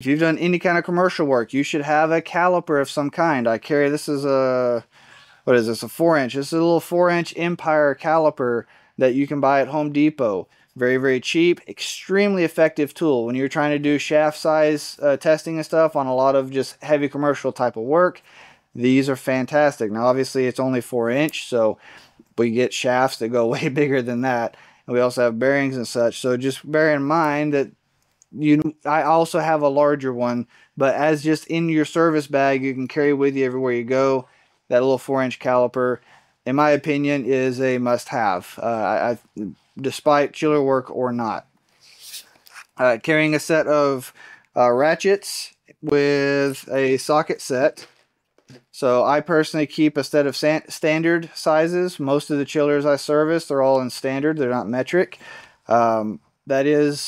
if you've done any kind of commercial work, you should have a caliper of some kind. I carry this is a what is this a four inch? This is a little four inch Empire caliper that you can buy at Home Depot. Very very cheap, extremely effective tool when you're trying to do shaft size uh, testing and stuff on a lot of just heavy commercial type of work. These are fantastic. Now obviously it's only four inch, so we get shafts that go way bigger than that. And we also have bearings and such. So just bear in mind that you I also have a larger one, but as just in your service bag, you can carry with you everywhere you go. That little four inch caliper, in my opinion, is a must have, uh, I, despite chiller work or not. Uh, carrying a set of uh, ratchets with a socket set. So I personally keep a set of standard sizes. Most of the chillers I service, they're all in standard. They're not metric. Um, that is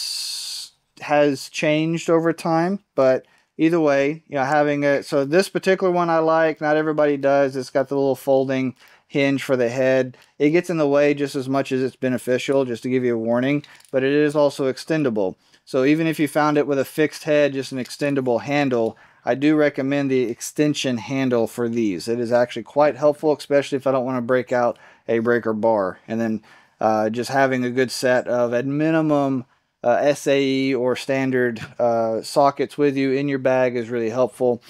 has changed over time, but either way, you know, having it. so this particular one I like, not everybody does. It's got the little folding hinge for the head. It gets in the way just as much as it's beneficial, just to give you a warning, but it is also extendable. So even if you found it with a fixed head, just an extendable handle, I do recommend the extension handle for these. It is actually quite helpful, especially if I don't want to break out a breaker bar. And then uh, just having a good set of, at minimum, uh, SAE or standard uh, sockets with you in your bag is really helpful.